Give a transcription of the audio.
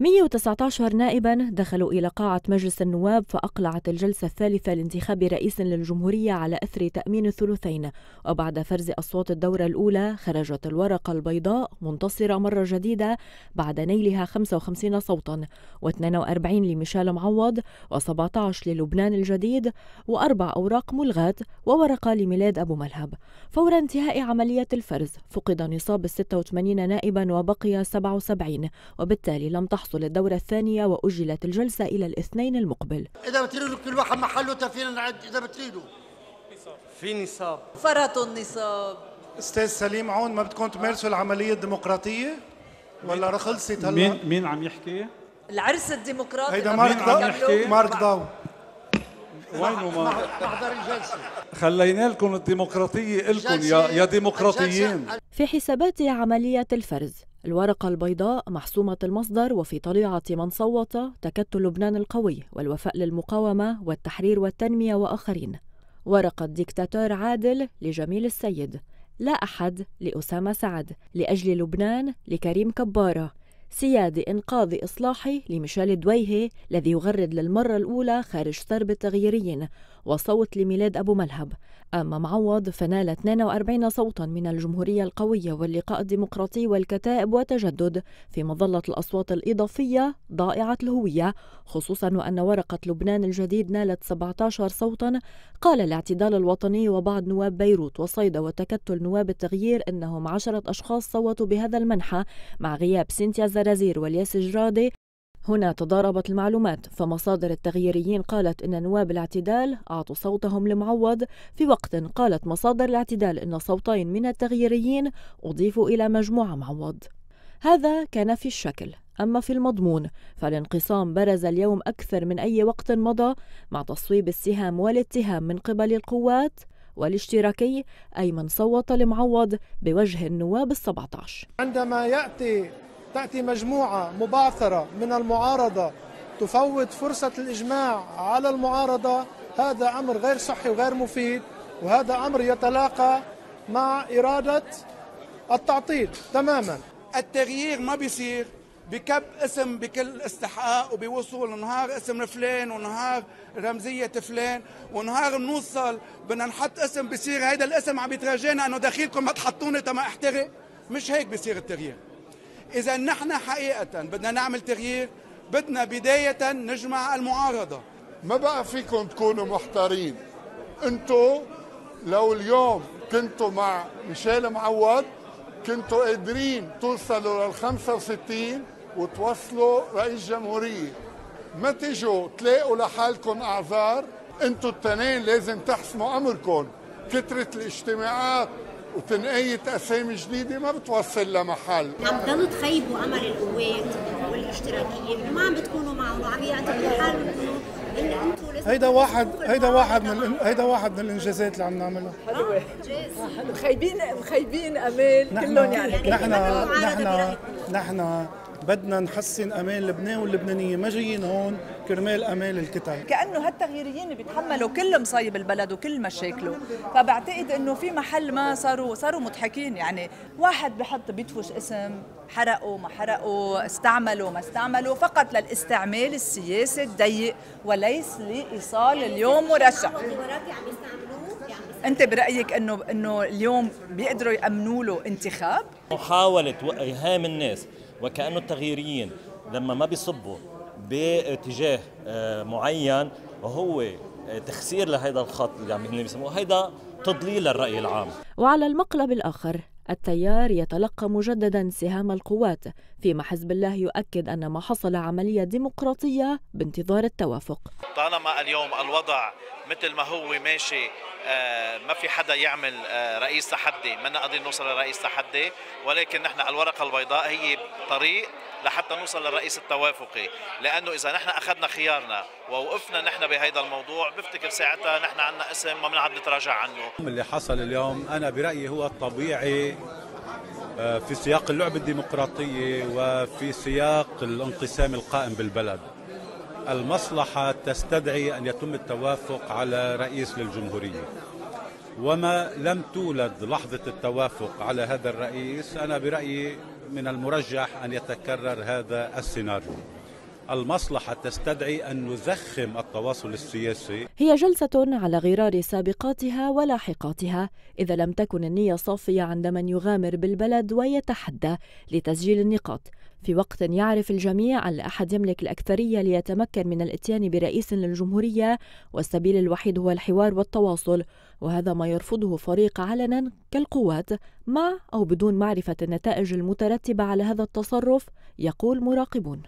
119 نائبا دخلوا إلى قاعة مجلس النواب فأقلعت الجلسة الثالثة لانتخاب رئيس للجمهورية على أثر تأمين الثلثين. وبعد فرز أصوات الدورة الأولى خرجت الورقة البيضاء منتصرة مرة جديدة بعد نيلها 55 صوتا و42 لميشيل معوض و17 للبنان الجديد وأربع أوراق ملغاة وورقة لميلاد أبو ملهب. فور انتهاء عملية الفرز فقد نصاب ال 86 نائبا وبقي 77 وبالتالي لم تحصل تحصل الدورة الثانية وأجلت الجلسة إلى الاثنين المقبل. إذا بتريدوا كل واحد محله فينا نعد إذا بتريدوا. في نصاب. فرطوا النصاب. أستاذ سليم عون ما بدكم تمارسوا العملية الديمقراطية ولا خلصت هلا؟ مين مين عم يحكي؟ العرس الديمقراطي. هيدا مارك عم يحكي؟ مارك داو. وينه ما محضر الجلسة. خلينا لكم الديمقراطية إلكم يا يا ديمقراطيين. في حسابات عملية الفرز الورقة البيضاء محسومة المصدر وفي طليعة من صوت تكتل لبنان القوي والوفاء للمقاومة والتحرير والتنمية وآخرين. ورقة ديكتاتور عادل لجميل السيد. لا أحد لأسامة سعد لأجل لبنان لكريم كبارة. سيادة إنقاذ إصلاحي لميشيل الدويهي الذي يغرد للمرة الأولى خارج سرب التغييريين. وصوت لميلاد أبو ملهب. أما معوض فنال 42 صوتا من الجمهورية القوية واللقاء الديمقراطي والكتائب وتجدد. في مظلة الأصوات الإضافية ضائعة الهوية. خصوصا وأن ورقة لبنان الجديد نالت 17 صوتا. قال الاعتدال الوطني وبعض نواب بيروت وصيدا وتكتل نواب التغيير أنهم عشرة أشخاص صوتوا بهذا المنحى مع غياب سينتيا زرازير والياس جرادي هنا تضاربت المعلومات فمصادر التغييريين قالت إن نواب الاعتدال أعطوا صوتهم لمعوض. في وقت قالت مصادر الاعتدال إن صوتين من التغييريين أضيفوا إلى مجموعة معوض. هذا كان في الشكل أما في المضمون فالانقسام برز اليوم أكثر من أي وقت مضى مع تصويب السهام والاتهام من قبل القوات والاشتراكي أي من صوت لمعوض بوجه النواب السبعة عشر. عندما يأتي تأتي مجموعة مبعثرة من المعارضة تفوت فرصة الإجماع على المعارضة هذا أمر غير صحي وغير مفيد وهذا أمر يتلاقى مع إرادة التعطيل تماما. التغيير ما بيصير بكب اسم بكل استحقاق وبوصول نهار اسم فلان ونهار رمزية فلان ونهار بنوصل بدنا نحط اسم بصير هيدا الاسم عم يتراجعنا إنه دخيلكم ما تحطوني تما أحترق. مش هيك بصير التغيير. إذا نحن حقيقة بدنا نعمل تغيير بدنا بداية نجمع المعارضة. ما بقى فيكم تكونوا محتارين. أنتوا لو اليوم كنتوا مع ميشيل معوض كنتوا قادرين توصلوا لل 65 وتوصلوا رئيس جمهورية. ما تيجوا تلاقوا لحالكم أعذار. أنتوا التنين لازم تحسموا أمركم. كثرة الاجتماعات وتنقية أسامي جديدة ما بتوصل لمحل. عم تضلوا تخيبوا أمل القوات والاشتراكية ما عم بتكونوا معهم وعم يعتبروا حالهم إنه أنتم هيدا واحد هيدا واحد من هيدا واحد من الإنجازات اللي عم نعملها مخيبين مخيبين أمال كلهم يعني. نحن نحن نحن بدنا نحسن أمان لبنان واللبنانية. ما جايين هون؟ كرمال امال الكتل كأنه هالتغييريين بيتحملوا كل مصايب البلد وكل مشاكله. فبعتقد إنه في محل ما صاروا صاروا مضحكين. يعني واحد بحط بيدفش اسم حرقوا ما حرقوا استعملوا ما استعملوا فقط للاستعمال السياسي الضيق وليس لإيصال اليوم مرشح أنت برأيك انه إنه اليوم بيقدروا يأمنوا له انتخاب؟ محاولة ايهام الناس. وكأنه التغييريين لما ما بيصبوا باتجاه آه، معين وهو آه، تخسير لهذا الخط اللي عم بيسموه. هيدا تضليل الراي العام. وعلى المقلب الآخر التيار يتلقى مجددا سهام القوات فيما حزب الله يؤكد أن ما حصل عملية ديمقراطية بانتظار التوافق. طالما اليوم الوضع مثل ما هو ماشي ما في حدا يعمل رئيس تحدي. ما نقدر نوصل لرئيس تحدي ولكن نحن الورقة البيضاء هي طريق لحتى نوصل للرئيس التوافقي. لأنه إذا نحن أخذنا خيارنا ووقفنا نحن بهذا الموضوع بفتكر ساعتها نحن عندنا اسم ما بنعد نتراجع عنه. اللي حصل اليوم أنا برأيي هو الطبيعي آه، في سياق اللعبة الديمقراطية وفي سياق الانقسام القائم بالبلد. المصلحة تستدعي أن يتم التوافق على رئيس للجمهورية. وما لم تولد لحظة التوافق على هذا الرئيس أنا برأيي من المرجح أن يتكرر هذا السيناريو. المصلحة تستدعي أن نزخم التواصل السياسي. هي جلسة على غرار سابقاتها ولاحقاتها إذا لم تكن النية صافية عند من يغامر بالبلد ويتحدى لتسجيل النقاط. في وقت يعرف الجميع أن لا أحد يملك الأكثرية ليتمكن من الإتيان برئيس للجمهورية والسبيل الوحيد هو الحوار والتواصل وهذا ما يرفضه فريق علنا كالقوات مع أو بدون معرفة النتائج المترتبة على هذا التصرف يقول مراقبون.